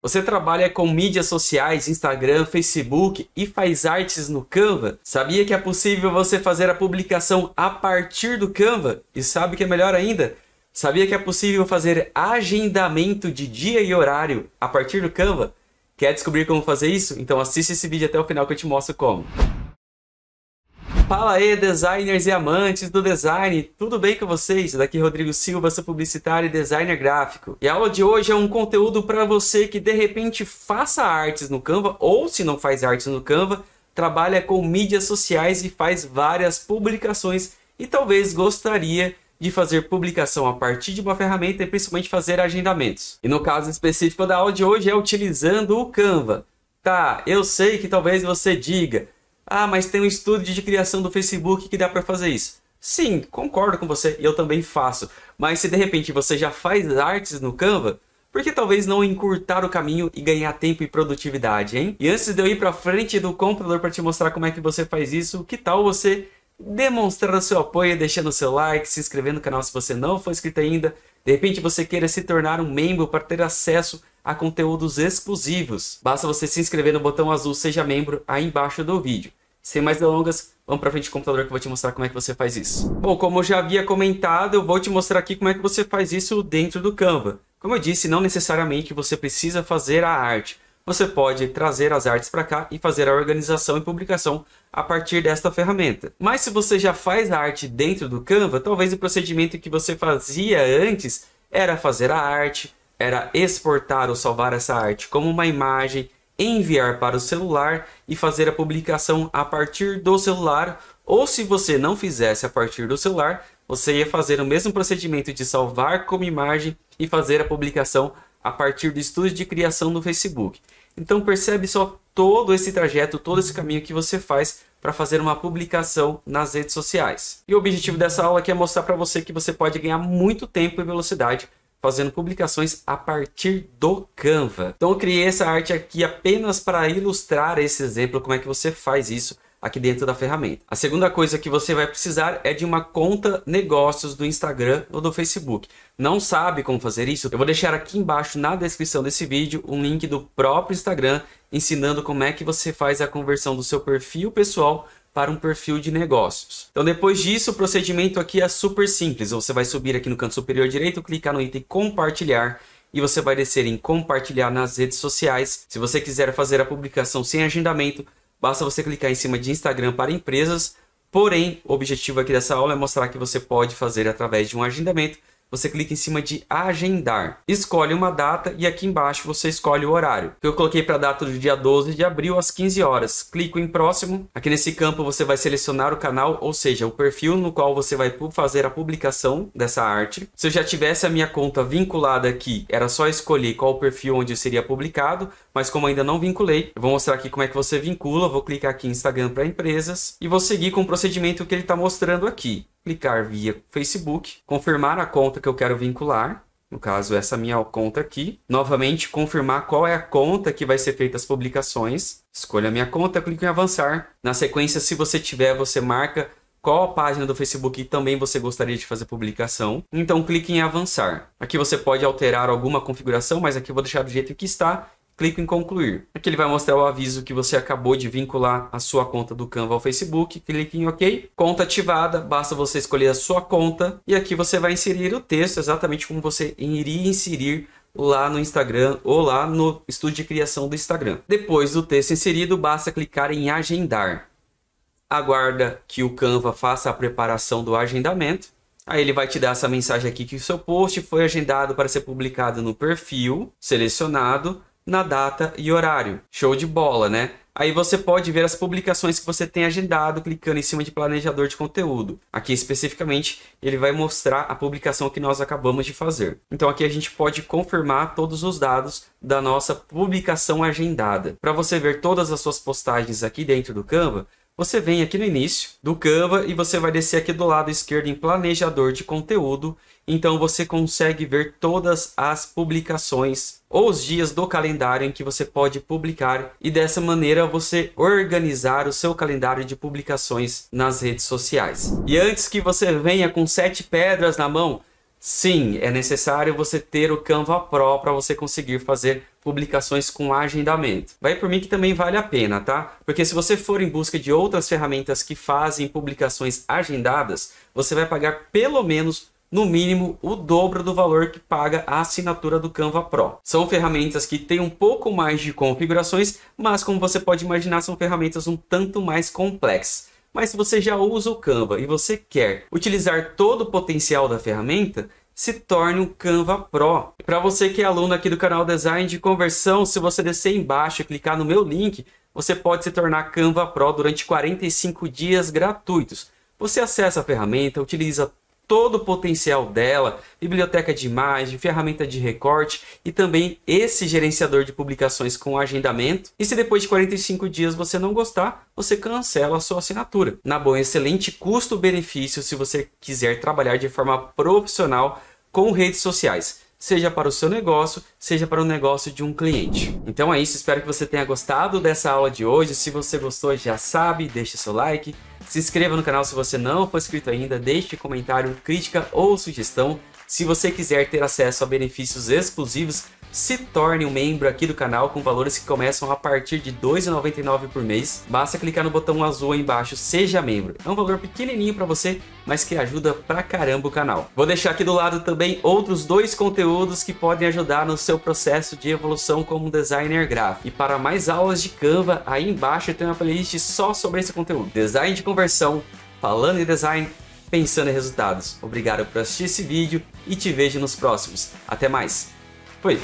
Você trabalha com mídias sociais, Instagram, Facebook e faz artes no Canva? Sabia que é possível você fazer a publicação a partir do Canva? E sabe que é melhor ainda? Sabia que é possível fazer agendamento de dia e horário a partir do Canva? Quer descobrir como fazer isso? Então assista esse vídeo até o final que eu te mostro como. Fala aí, designers e amantes do design, tudo bem com vocês? Daqui é Rodrigo Silva, sou publicitário e designer gráfico. E a aula de hoje é um conteúdo para você que de repente faça artes no Canva ou se não faz artes no Canva, trabalha com mídias sociais e faz várias publicações e talvez gostaria de fazer publicação a partir de uma ferramenta e principalmente fazer agendamentos. E no caso específico da aula de hoje é utilizando o Canva. Tá, eu sei que talvez você diga, ah, mas tem um estúdio de criação do Facebook que dá para fazer isso. Sim, concordo com você, eu também faço. Mas se de repente você já faz artes no Canva, por que talvez não encurtar o caminho e ganhar tempo e produtividade, hein? E antes de eu ir para frente do computador para te mostrar como é que você faz isso, que tal você demonstrar o seu apoio, deixando o seu like, se inscrevendo no canal se você não for inscrito ainda. De repente você queira se tornar um membro para ter acesso a conteúdos exclusivos. Basta você se inscrever no botão azul Seja Membro aí embaixo do vídeo. Sem mais delongas, vamos para frente do computador que eu vou te mostrar como é que você faz isso. Bom, como eu já havia comentado, eu vou te mostrar aqui como é que você faz isso dentro do Canva. Como eu disse, não necessariamente você precisa fazer a arte. Você pode trazer as artes para cá e fazer a organização e publicação a partir desta ferramenta. Mas se você já faz a arte dentro do Canva, talvez o procedimento que você fazia antes era fazer a arte, era exportar ou salvar essa arte como uma imagem, enviar para o celular e fazer a publicação a partir do celular, ou se você não fizesse a partir do celular, você ia fazer o mesmo procedimento de salvar como imagem e fazer a publicação a partir do estúdio de criação do Facebook. Então percebe só todo esse trajeto, todo esse caminho que você faz para fazer uma publicação nas redes sociais. E o objetivo dessa aula aqui é mostrar para você que você pode ganhar muito tempo e velocidade fazendo publicações a partir do Canva. Então eu criei essa arte aqui apenas para ilustrar esse exemplo, como é que você faz isso aqui dentro da ferramenta. A segunda coisa que você vai precisar é de uma conta negócios do Instagram ou do Facebook. Não sabe como fazer isso? Eu vou deixar aqui embaixo na descrição desse vídeo um link do próprio Instagram ensinando como é que você faz a conversão do seu perfil pessoal para um perfil de negócios. Então depois disso, o procedimento aqui é super simples. Você vai subir aqui no canto superior direito, clicar no item compartilhar e você vai descer em compartilhar nas redes sociais. Se você quiser fazer a publicação sem agendamento, basta você clicar em cima de Instagram para empresas. Porém, o objetivo aqui dessa aula é mostrar que você pode fazer através de um agendamento você clica em cima de agendar. Escolhe uma data e aqui embaixo você escolhe o horário. Eu coloquei para a data do dia 12 de abril às 15 horas. Clico em próximo. Aqui nesse campo você vai selecionar o canal, ou seja, o perfil no qual você vai fazer a publicação dessa arte. Se eu já tivesse a minha conta vinculada aqui, era só escolher qual o perfil onde seria publicado, mas como ainda não vinculei, eu vou mostrar aqui como é que você vincula. Vou clicar aqui em Instagram para empresas e vou seguir com o procedimento que ele está mostrando aqui clicar via Facebook, confirmar a conta que eu quero vincular, no caso essa minha conta aqui. Novamente, confirmar qual é a conta que vai ser feita as publicações. Escolha a minha conta, clique em avançar. Na sequência, se você tiver, você marca qual página do Facebook também você gostaria de fazer publicação. Então clique em avançar. Aqui você pode alterar alguma configuração, mas aqui eu vou deixar do jeito que está clico em concluir. Aqui ele vai mostrar o aviso que você acabou de vincular a sua conta do Canva ao Facebook. Clique em OK. Conta ativada, basta você escolher a sua conta e aqui você vai inserir o texto exatamente como você iria inserir lá no Instagram ou lá no estúdio de criação do Instagram. Depois do texto inserido, basta clicar em agendar. Aguarda que o Canva faça a preparação do agendamento. Aí ele vai te dar essa mensagem aqui que o seu post foi agendado para ser publicado no perfil selecionado na data e horário. Show de bola, né? Aí você pode ver as publicações que você tem agendado clicando em cima de planejador de conteúdo. Aqui especificamente ele vai mostrar a publicação que nós acabamos de fazer. Então aqui a gente pode confirmar todos os dados da nossa publicação agendada. Para você ver todas as suas postagens aqui dentro do Canva, você vem aqui no início do Canva e você vai descer aqui do lado esquerdo em planejador de conteúdo. Então você consegue ver todas as publicações ou os dias do calendário em que você pode publicar e dessa maneira você organizar o seu calendário de publicações nas redes sociais. E antes que você venha com sete pedras na mão, sim, é necessário você ter o Canva Pro para você conseguir fazer publicações com agendamento. Vai por mim que também vale a pena, tá? Porque se você for em busca de outras ferramentas que fazem publicações agendadas, você vai pagar pelo menos no mínimo o dobro do valor que paga a assinatura do Canva Pro. São ferramentas que têm um pouco mais de configurações, mas como você pode imaginar, são ferramentas um tanto mais complexas. Mas se você já usa o Canva e você quer utilizar todo o potencial da ferramenta, se torne um Canva Pro. Para você que é aluno aqui do canal Design de Conversão, se você descer embaixo e clicar no meu link, você pode se tornar Canva Pro durante 45 dias gratuitos. Você acessa a ferramenta, utiliza todo o potencial dela, biblioteca de imagem, ferramenta de recorte e também esse gerenciador de publicações com agendamento. E se depois de 45 dias você não gostar, você cancela a sua assinatura. Na boa, excelente custo-benefício se você quiser trabalhar de forma profissional com redes sociais, seja para o seu negócio, seja para o negócio de um cliente. Então é isso, espero que você tenha gostado dessa aula de hoje. Se você gostou, já sabe, deixe seu like, se inscreva no canal se você não for inscrito ainda, deixe comentário, crítica ou sugestão. Se você quiser ter acesso a benefícios exclusivos, se torne um membro aqui do canal com valores que começam a partir de R$ 2,99 por mês. Basta clicar no botão azul aí embaixo, seja membro. É um valor pequenininho para você, mas que ajuda pra caramba o canal. Vou deixar aqui do lado também outros dois conteúdos que podem ajudar no seu processo de evolução como designer gráfico. E para mais aulas de Canva, aí embaixo tem uma playlist só sobre esse conteúdo. Design de conversão, falando em design, pensando em resultados. Obrigado por assistir esse vídeo e te vejo nos próximos. Até mais! Foi.